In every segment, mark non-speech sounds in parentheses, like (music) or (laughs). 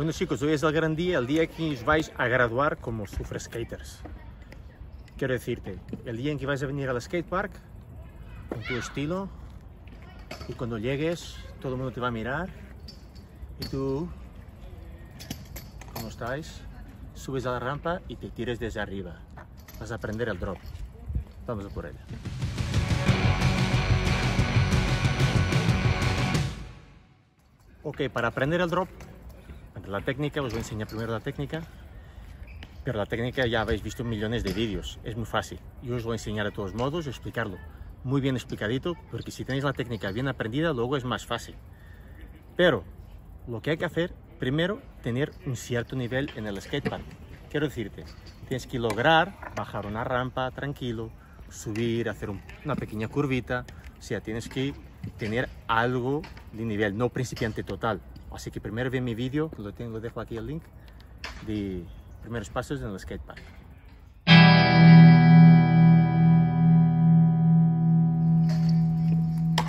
Bueno chicos, hoy es el gran día, el día que os vais a graduar como surf skaters. Quiero decirte, el día en que vais a venir al skatepark, con tu estilo, y cuando llegues todo el mundo te va a mirar, y tú, ¿cómo estáis? Subes a la rampa y te tires desde arriba. Vas a aprender el drop. Vamos a por ello. Ok, para aprender el drop, la técnica, os voy a enseñar primero la técnica, pero la técnica ya habéis visto millones de vídeos, es muy fácil. Yo os voy a enseñar de todos modos, explicarlo muy bien explicadito, porque si tenéis la técnica bien aprendida, luego es más fácil. Pero lo que hay que hacer, primero, tener un cierto nivel en el skatepark. Quiero decirte, tienes que lograr bajar una rampa tranquilo, subir, hacer una pequeña curvita, o sea, tienes que tener algo de nivel, no principiante total. Así que primero ve mi vídeo, lo tengo, lo dejo aquí el link, de primeros pasos en el skatepark.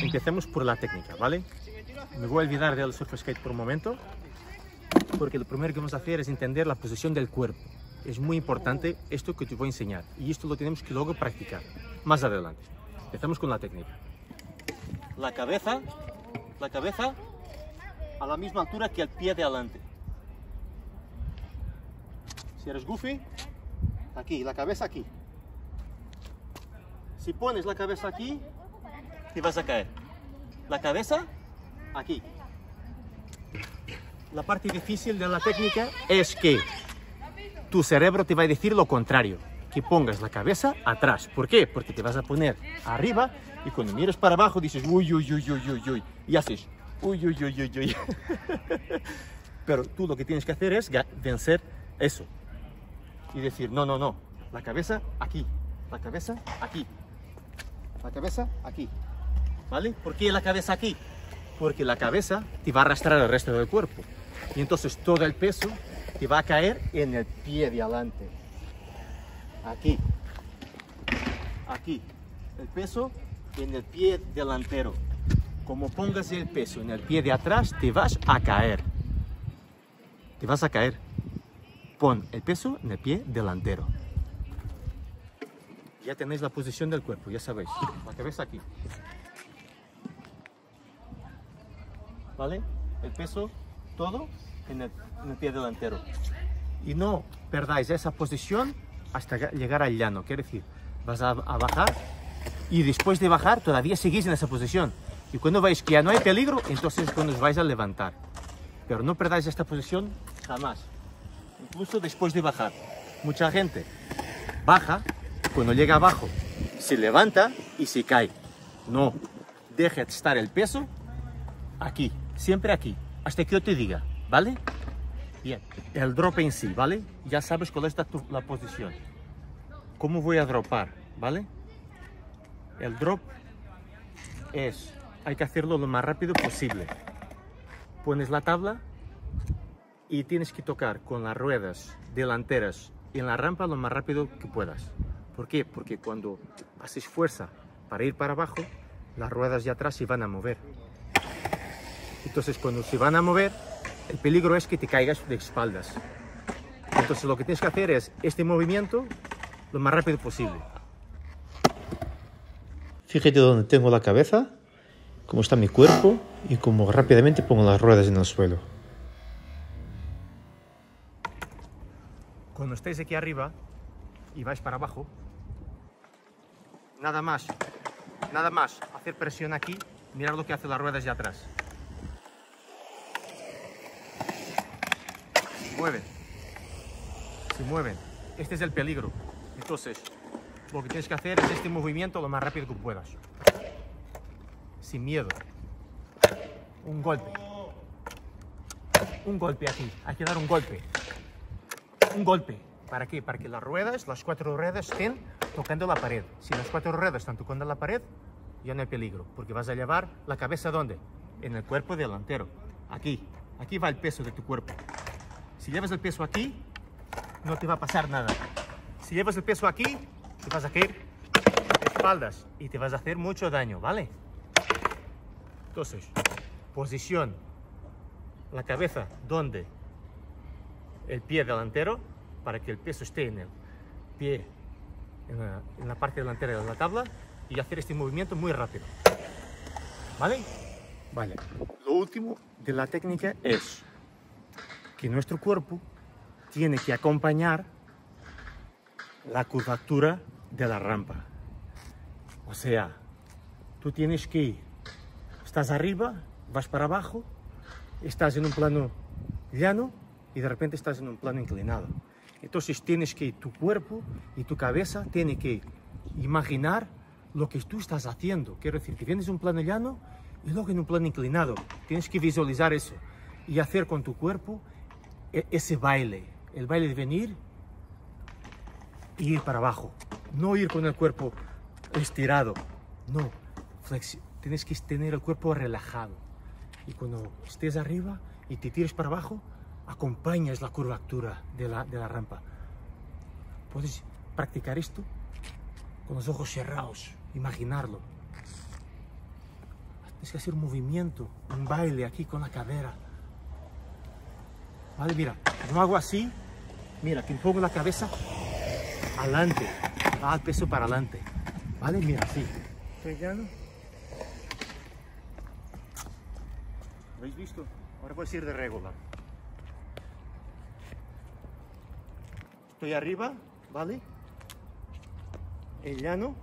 Empecemos por la técnica, ¿vale? Me voy a olvidar del surf skate por un momento, porque lo primero que vamos a hacer es entender la posición del cuerpo. Es muy importante esto que te voy a enseñar, y esto lo tenemos que luego practicar más adelante. Empezamos con la técnica. La cabeza, la cabeza a la misma altura que el pie de adelante. Si eres goofy, aquí, la cabeza aquí. Si pones la cabeza aquí, te vas a caer. La cabeza aquí. La parte difícil de la técnica es que tu cerebro te va a decir lo contrario, que pongas la cabeza atrás. ¿Por qué? Porque te vas a poner arriba y cuando miras para abajo dices uy, uy, uy, uy, uy, uy, y haces uy, uy, uy, uy, uy. (laughs) Pero tú lo que tienes que hacer es vencer eso y decir, no, no, no, la cabeza aquí, la cabeza aquí, la cabeza aquí. ¿Vale? ¿Por qué la cabeza aquí? Porque la cabeza te va a arrastrar el resto del cuerpo. Y entonces todo el peso te va a caer en el pie de adelante. Aquí. Aquí. El peso en el pie delantero. Como pongas el peso en el pie de atrás, te vas a caer. Te vas a caer. Pon el peso en el pie delantero. Ya tenéis la posición del cuerpo, ya sabéis. La cabeza aquí. ¿Vale? El peso, todo en el, pie delantero. Y no perdáis esa posición hasta llegar al llano. Quiere decir, vas a, a bajar y después de bajar todavía seguís en esa posición. Y cuando veis que ya no hay peligro, entonces cuando os vais a levantar. Pero no perdáis esta posición jamás. Incluso después de bajar. Mucha gente baja, cuando llega abajo, se levanta y se cae. No, deja estar el peso aquí, siempre aquí, hasta que yo te diga, ¿vale? Bien, el drop en sí, ¿vale? Ya sabes cuál es la posición. ¿Cómo voy a dropar, ¿vale? El drop es, hay que hacerlo lo más rápido posible. Pones la tabla y tienes que tocar con las ruedas delanteras en la rampa lo más rápido que puedas. ¿Por qué? Porque cuando haces fuerza para ir para abajo, las ruedas de atrás se van a mover. Entonces cuando se van a mover, el peligro es que te caigas de espaldas. Entonces lo que tienes que hacer es este movimiento lo más rápido posible. Fíjate dónde tengo la cabeza, cómo está mi cuerpo y cómo rápidamente pongo las ruedas en el suelo. Cuando estéis aquí arriba y vais para abajo, nada más, nada más hacer presión aquí, mirad lo que hace las ruedas de atrás. Se mueven, se mueven. Este es el peligro. Entonces, lo que tienes que hacer es este movimiento lo más rápido que puedas. Sin miedo. Un golpe. Un golpe aquí. Hay que dar un golpe. Un golpe. ¿Para qué? Para que las ruedas, las cuatro ruedas estén tocando la pared. Si las cuatro ruedas están tocando la pared, ya no hay peligro. Porque vas a llevar la cabeza ¿dónde? En el cuerpo delantero. Aquí. Aquí va el peso de tu cuerpo. Si llevas el peso aquí, no te va a pasar nada. Si llevas el peso aquí, te vas a caer espaldas y te vas a hacer mucho daño, ¿vale? Entonces, posición, la cabeza, ¿dónde? el pie delantero para que el peso esté en el pie, en la, en la parte delantera de la tabla y hacer este movimiento muy rápido. ¿Vale? Vale. Lo último de la técnica es que nuestro cuerpo tiene que acompañar la curvatura de la rampa. O sea, tú tienes que ir, estás arriba, vas para abajo, estás en un plano llano y de repente estás en un plano inclinado. Entonces tienes que, tu cuerpo y tu cabeza tiene que imaginar lo que tú estás haciendo. Quiero decir, que tienes un plano llano y luego en un plano inclinado. Tienes que visualizar eso y hacer con tu cuerpo e, ese baile. El baile de venir y ir para abajo. No ir con el cuerpo estirado. No, tienes que tener el cuerpo relajado. Y cuando estés arriba y te tires para abajo, acompañas la curvatura de la, de la rampa. Puedes practicar esto con los ojos cerrados, imaginarlo. Tienes que hacer un movimiento, un baile aquí con la cadera. Vale, mira, no hago así. Mira, que pongo la cabeza adelante, va el peso para adelante. Vale, mira, así. Estoy llano. ¿Habéis visto? Ahora puedes ir de regular. Estoy arriba, ¿vale? El llano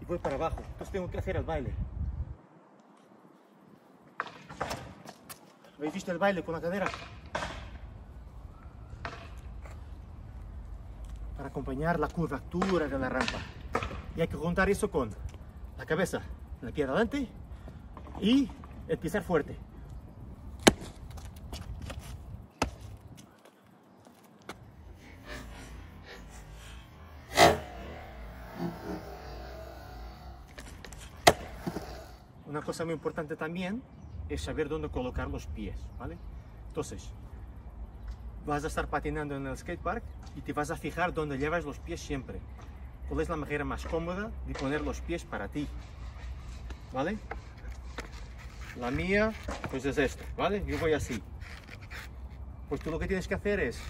y voy para abajo. Entonces tengo que hacer el baile. ¿Habéis visto el baile con la cadera? Para acompañar la curvatura de la rampa. Y hay que juntar eso con la cabeza, la pie adelante y el pisar fuerte. Cosa muy importante también es saber dónde colocar los pies, ¿vale? Entonces, vas a estar patinando en el skatepark y te vas a fijar dónde llevas los pies siempre. ¿Cuál es la manera más cómoda de poner los pies para ti? ¿Vale? La mía, pues es esta, ¿vale? Yo voy así. Pues tú lo que tienes que hacer es,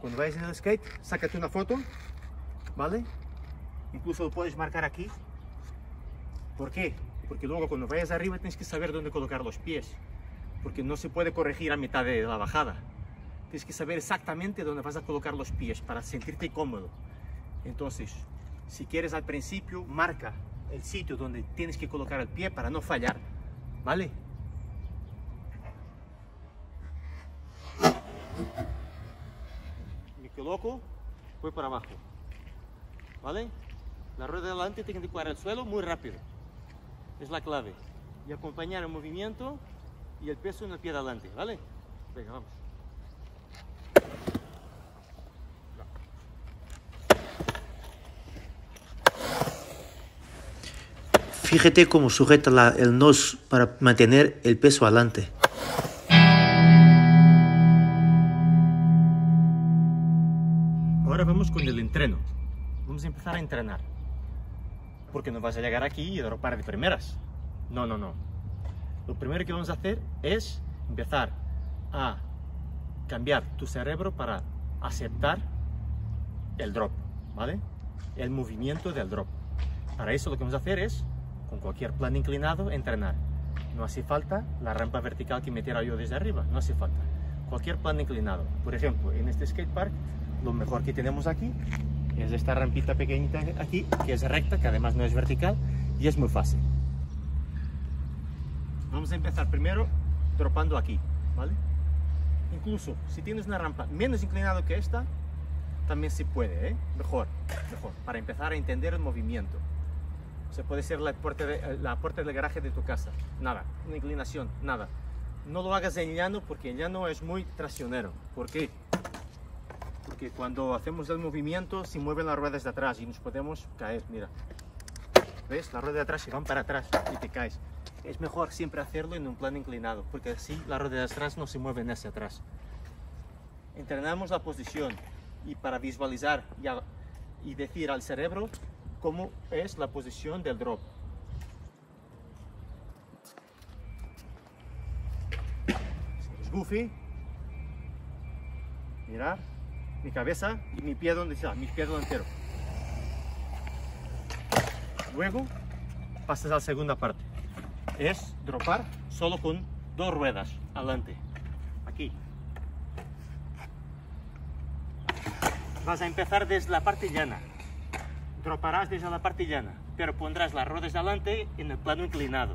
cuando vayas en el skate, sácate una foto, ¿vale? Incluso lo puedes marcar aquí. ¿Por qué? Porque luego cuando vayas arriba tienes que saber dónde colocar los pies, porque no se puede corregir a mitad de la bajada. Tienes que saber exactamente dónde vas a colocar los pies para sentirte cómodo. Entonces, si quieres al principio, marca el sitio donde tienes que colocar el pie para no fallar, ¿vale? Me coloco, voy para abajo, ¿vale? La rueda de delante tiene que tocar el suelo muy rápido es la clave. Y acompañar el movimiento y el peso en el pie de adelante, ¿vale? Venga, vamos. Fíjate cómo sujeta la, el nos para mantener el peso adelante. Ahora vamos con el entreno. Vamos a empezar a entrenar porque no vas a llegar aquí y dropar de primeras. No, no, no. Lo primero que vamos a hacer es empezar a cambiar tu cerebro para aceptar el drop, ¿vale? El movimiento del drop. Para eso lo que vamos a hacer es, con cualquier plan inclinado, entrenar. No hace falta la rampa vertical que metiera yo desde arriba, no hace falta. Cualquier plan inclinado. Por ejemplo, en este skatepark, lo mejor que tenemos aquí es esta rampita pequeñita aquí, que es recta, que además no es vertical, y es muy fácil. Vamos a empezar primero dropando aquí, ¿vale? Incluso si tienes una rampa menos inclinada que esta, también se puede, ¿eh? Mejor, mejor, para empezar a entender el movimiento. Se puede ser la puerta, de, la puerta del garaje de tu casa, nada, una inclinación, nada. No lo hagas en llano porque en llano es muy traicionero. ¿Por qué? Porque cuando hacemos el movimiento se mueven las ruedas de atrás y nos podemos caer, mira. ¿Ves? Las ruedas de atrás se van para atrás y te caes. Es mejor siempre hacerlo en un plano inclinado, porque así las ruedas de atrás no se mueven hacia atrás. Entrenamos la posición y para visualizar y, decir al cerebro cómo es la posición del drop. Si eres goofy, Mirar mi cabeza y mi pie donde está, mi pie delantero. Luego pasas a la segunda parte. Es dropar solo con dos ruedas adelante. Aquí. Vas a empezar desde la parte llana. Droparás desde la parte llana, pero pondrás las ruedas de adelante en el plano inclinado.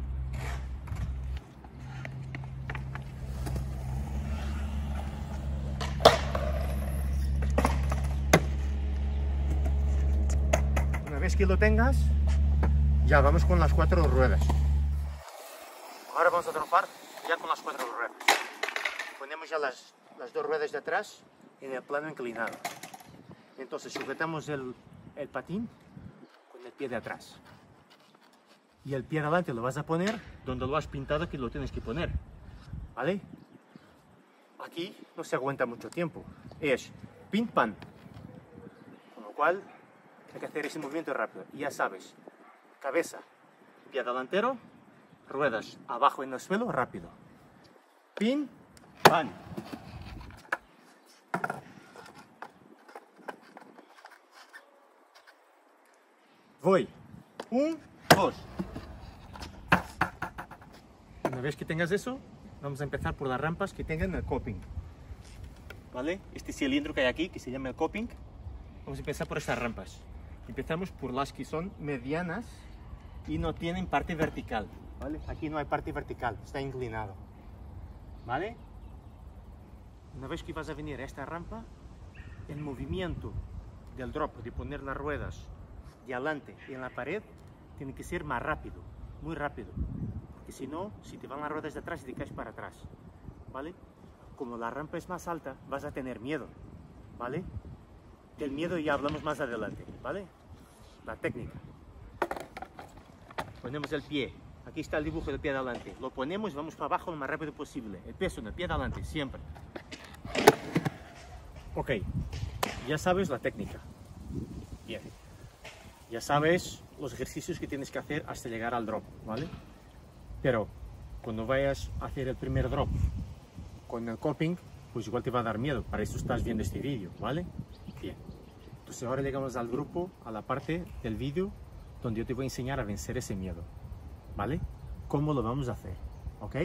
Que lo tengas, ya vamos con las cuatro ruedas. Ahora vamos a dropar ya con las cuatro ruedas. Ponemos ya las, las dos ruedas de atrás en el plano inclinado. Entonces sujetamos el, el patín con el pie de atrás. Y el pie de adelante lo vas a poner donde lo has pintado que lo tienes que poner. ¿Vale? Aquí no se aguanta mucho tiempo. Es pin pan. Con lo cual hay que hacer ese movimiento rápido. Y ya sabes, cabeza, pie delantero, ruedas abajo en el suelo, rápido. Pin, pan. Voy. Un, dos. Una vez que tengas eso, vamos a empezar por las rampas que tengan el coping. ¿Vale? Este cilindro que hay aquí, que se llama el coping, vamos a empezar por estas rampas. Empezamos por las que son medianas y no tienen parte vertical. ¿Vale? Aquí no hay parte vertical, está inclinado. ¿Vale? Una vez que vas a venir a esta rampa, el movimiento del drop, de poner las ruedas de adelante y en la pared, tiene que ser más rápido, muy rápido. Porque si no, si te van las ruedas de atrás y te caes para atrás. ¿Vale? Como la rampa es más alta, vas a tener miedo. ¿Vale? Del miedo ya hablamos más adelante. ¿Vale? La técnica. Ponemos el pie. Aquí está el dibujo del pie de adelante. Lo ponemos y vamos para abajo lo más rápido posible. El peso en el pie de adelante, siempre. Ok. Ya sabes la técnica. Bien. Ya sabes los ejercicios que tienes que hacer hasta llegar al drop, ¿vale? Pero cuando vayas a hacer el primer drop con el coping, pues igual te va a dar miedo. Para eso estás viendo este vídeo, ¿vale? Entonces ahora llegamos al grupo, a la parte del vídeo donde yo te voy a enseñar a vencer ese miedo, ¿vale? ¿Cómo lo vamos a hacer? ¿Ok?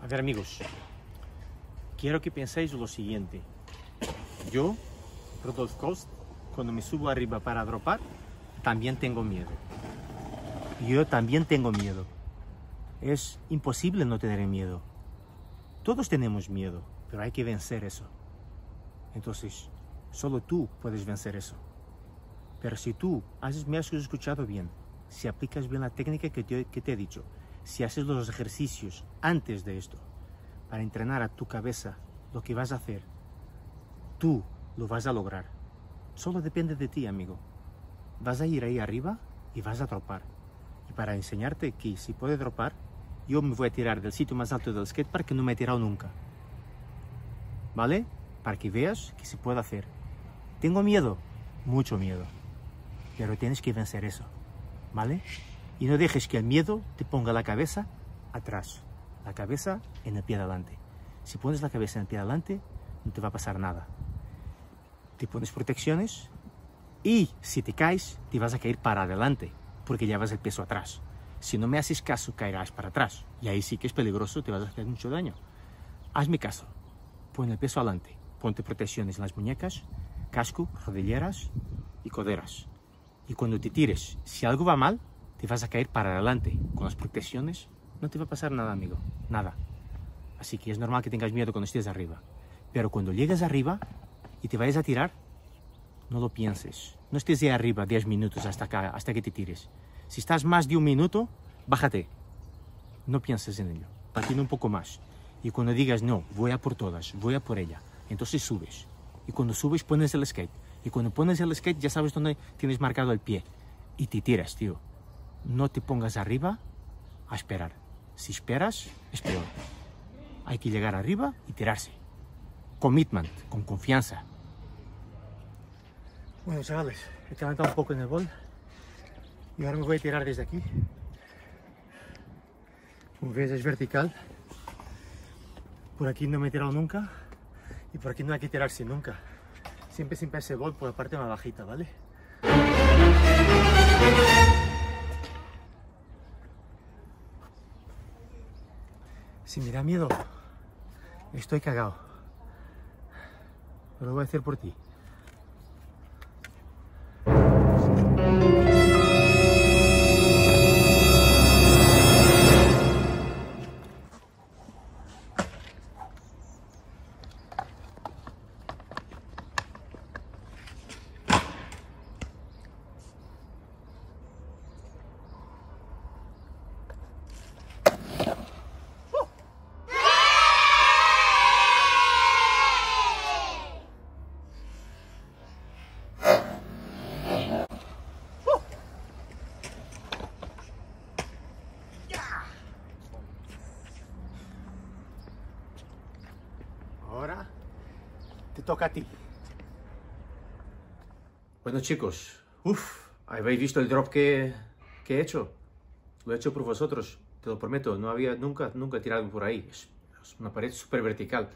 A ver amigos, quiero que penséis lo siguiente. Yo, Rudolf Coast, cuando me subo arriba para dropar, también tengo miedo. Yo también tengo miedo. Es imposible no tener miedo. Todos tenemos miedo, pero hay que vencer eso. Entonces, solo tú puedes vencer eso. Pero si tú haces, me has escuchado bien, si aplicas bien la técnica que te, que te he dicho, si haces los ejercicios antes de esto, para entrenar a tu cabeza lo que vas a hacer, tú lo vas a lograr. Solo depende de ti, amigo. Vas a ir ahí arriba y vas a dropar. Para enseñarte que si puedes dropar, yo me voy a tirar del sitio más alto del skatepark que no me he tirado nunca. ¿Vale? Para que veas que se puede hacer. Tengo miedo, mucho miedo. Pero tienes que vencer eso. ¿Vale? Y no dejes que el miedo te ponga la cabeza atrás. La cabeza en el pie de adelante. Si pones la cabeza en el pie de adelante, no te va a pasar nada. Te pones protecciones y si te caes, te vas a caer para adelante, porque llevas el peso atrás. Si no me haces caso, caerás para atrás. Y ahí sí que es peligroso, te vas a hacer mucho daño. Hazme caso. Pon el peso adelante. Ponte protecciones en las muñecas, casco, rodilleras y coderas. Y cuando te tires, si algo va mal, te vas a caer para adelante. Con las protecciones no te va a pasar nada, amigo. Nada. Así que es normal que tengas miedo cuando estés arriba. Pero cuando llegues arriba y te vayas a tirar, no lo pienses. No estés ahí arriba 10 minutos hasta, acá, hasta que te tires. Si estás más de un minuto, bájate. No pienses en ello. Patina un poco más. Y cuando digas, no, voy a por todas, voy a por ella, entonces subes. Y cuando subes, pones el skate. Y cuando pones el skate, ya sabes dónde tienes marcado el pie. Y te tiras, tío. No te pongas arriba a esperar. Si esperas, es peor. Hay que llegar arriba y tirarse. Commitment, con confianza. Bueno, chavales, he calentado un poco en el bol. Y ahora me voy a tirar desde aquí. Como ves es vertical. Por aquí no me he tirado nunca. Y por aquí no hay que tirarse nunca. Siempre siempre ese gol por la parte más bajita, ¿vale? Si me da miedo, estoy cagado. Lo voy a hacer por ti. Toca a ti. Bueno chicos, uff, ¿habéis visto el drop que, que he hecho? Lo he hecho por vosotros, te lo prometo, no había nunca, nunca tirado por ahí. Es, es una pared súper vertical.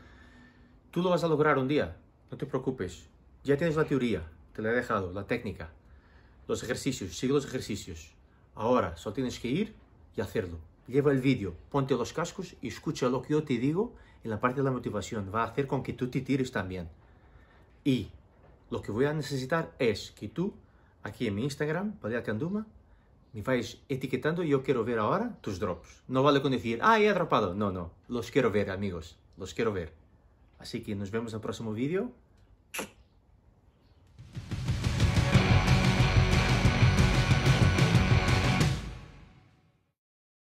Tú lo vas a lograr un día, no te preocupes. Ya tienes la teoría, te la he dejado, la técnica, los ejercicios, sigue los ejercicios. Ahora, solo tienes que ir y hacerlo. Lleva el vídeo, ponte los cascos y escucha lo que yo te digo en la parte de la motivación. Va a hacer con que tú te tires también. Y lo que voy a necesitar es que tú, aquí en mi Instagram, Padilla Canduma, me vais etiquetando y yo quiero ver ahora tus drops. No vale con decir, ah, he dropado. No, no, los quiero ver, amigos, los quiero ver. Así que nos vemos en el próximo vídeo